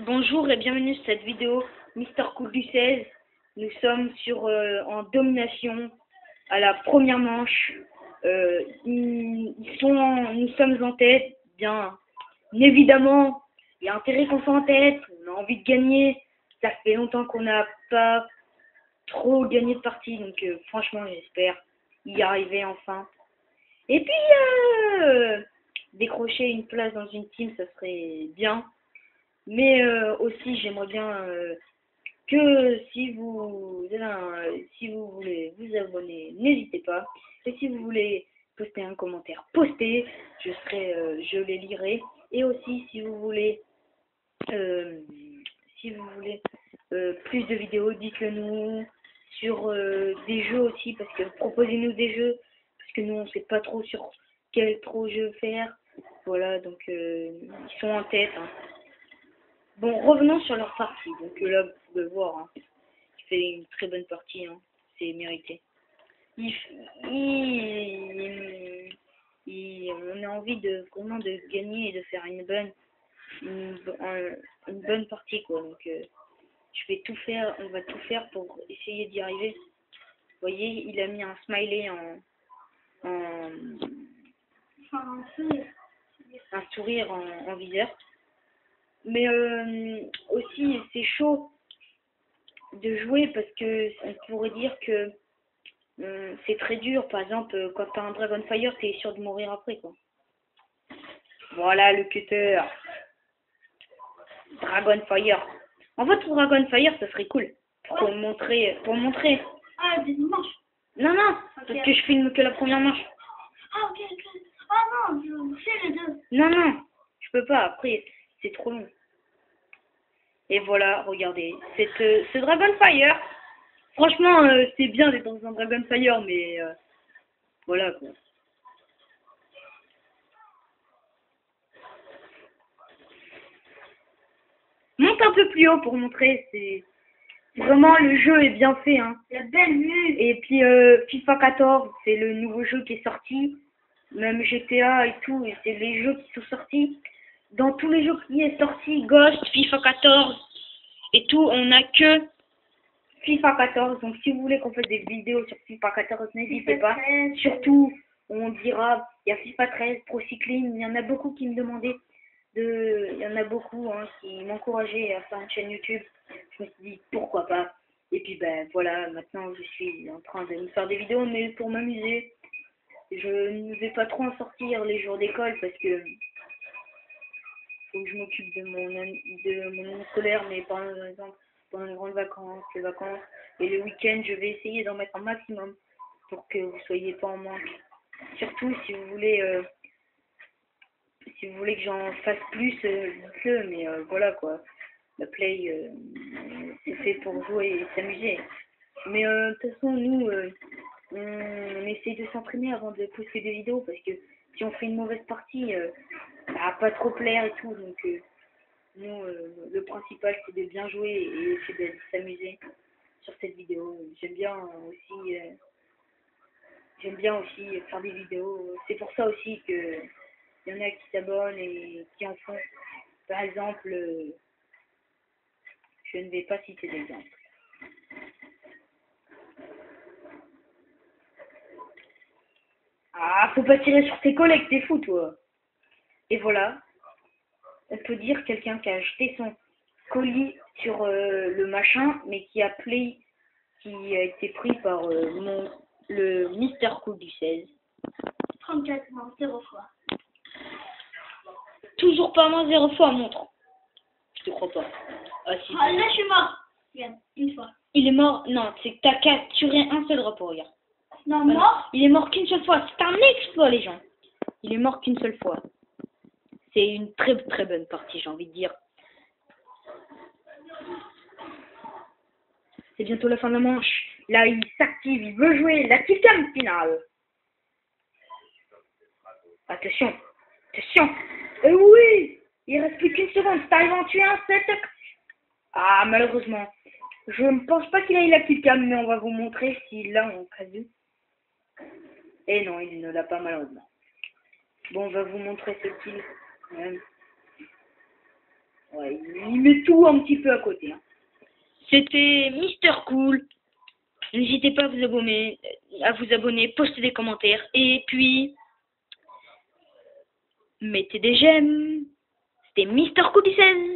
Bonjour et bienvenue sur cette vidéo Mister Coupe du 16. Nous sommes sur euh, en domination à la première manche. Euh, nous sommes en tête. Bien évidemment, il y a intérêt qu'on soit en tête. On a envie de gagner. Ça fait longtemps qu'on n'a pas trop gagné de partie, donc euh, franchement, j'espère y arriver enfin. Et puis décrocher une place dans une team, ça serait bien. Mais euh, aussi, j'aimerais bien euh, que si vous, si vous voulez vous abonner, n'hésitez pas. Et si vous voulez poster un commentaire, postez. Je serai, euh, je les lirai. Et aussi, si vous voulez, si vous voulez plus de vidéos, dites-le nous sur des jeux aussi, parce que proposez-nous des jeux, parce que nous on sait pas trop sur quel trop jeu faire. Voilà, donc ils sont en tête. hein. Bon, revenons sur leur partie. Donc euh, là, vous pouvez voir, hein. il fait une très bonne partie, hein. c'est mérité. Il, f- il, il- on a envie de vraiment de gagner et de faire une bonne, une, une bonne partie quoi. Donc euh, je vais tout faire, on va tout faire pour essayer d'y arriver. Vous voyez, il a mis un smiley en, en un sourire en, en viseur. Mais euh, aussi, c'est chaud de jouer parce que on pourrait dire que euh, c'est très dur. Par exemple, quand t'as un Dragonfire, t'es sûr de mourir après, quoi. Voilà le cutter. Dragonfire. En fait, pour Dragonfire, ça serait cool. Pour montrer, pour montrer. Ah, des manches. Non, non, parce que je filme que la première manche. Ah, ok, ok. Ah non, je fais les deux. Non, non, je peux pas. Après, c'est trop long. Et voilà, regardez, cette, euh, ce Dragonfire. Franchement, euh, c'est bien d'être dans un Dragonfire, mais euh, voilà quoi. Monte un peu plus haut pour montrer. C'est vraiment le jeu est bien fait. Hein. La belle vue. Et puis FIFA 14, c'est le nouveau jeu qui est sorti. Même GTA et tout, et c'est les jeux qui sont sortis. Dans tous les jeux qui est sorti, Ghost, FIFA 14 et tout, on n'a que FIFA 14. Donc si vous voulez qu'on fasse des vidéos sur FIFA 14, n'hésitez pas. Surtout, on dira, il y a FIFA 13, Pro Cycling, il y en a beaucoup qui me demandaient de, il y en a beaucoup hein, qui m'encourageaient à faire une chaîne YouTube. Je me suis dit pourquoi pas? Et puis ben voilà, maintenant je suis en train de me faire des vidéos, mais pour m'amuser. Je ne vais pas trop en sortir les jours d'école parce que m'occupe de mon de mon scolaire, mais par exemple pendant les grandes vacances, les vacances et les week-ends, je vais essayer d'en mettre un maximum pour que vous soyez pas en manque. Surtout si vous voulez euh, si vous voulez que j'en fasse plus, euh, dites-le, mais euh, voilà quoi. La play, c'est fait pour jouer et s'amuser. Mais de toute façon, nous, on, on essaye de s'entraîner avant de poster des vidéos parce que si on fait une mauvaise partie, va pas trop plaire et tout. Donc, euh, nous, euh, le principal, c'est de bien jouer et essayer de s'amuser sur cette vidéo. J'aime bien aussi. euh, J'aime bien aussi faire des vidéos. C'est pour ça aussi que il y en a qui s'abonnent et qui en font. Par exemple, je ne vais pas citer d'exemple. Ah, faut pas tirer sur tes collègues, t'es fou, toi. Et voilà. On peut dire quelqu'un qui a jeté son colis sur euh, le machin, mais qui a pris, qui a été pris par euh, mon, le Mister Cool du 16. 34, non, 0 fois. Toujours pas moins zéro fois, montre. Je te crois pas. Ah si. Ah, là, je suis mort. Regarde, une fois. Il est mort. Non, c'est que t'as capturé un seul drapeau, regarde. Non, Voilà. mort. Il est mort qu'une seule fois. C'est un exploit, les gens. Il est mort qu'une seule fois. C'est une très très bonne partie, j'ai envie de dire. C'est bientôt la fin de la manche. Là, il s'active, il veut jouer la kill-cam finale. Attention, attention. Euh, oui, il reste plus qu'une seconde. À en tuer un, c'est... Ah, malheureusement. Je ne pense pas qu'il ait la kill-cam, mais on va vous montrer s'il l'a en cas de... Et non, il ne l'a pas malheureusement. Bon, on va vous montrer ce kill. Ouais, il met tout un petit peu à côté. hein. C'était Mister Cool. N'hésitez pas à vous abonner, à poster des commentaires et puis mettez des j'aime. C'était Mister Cool 16.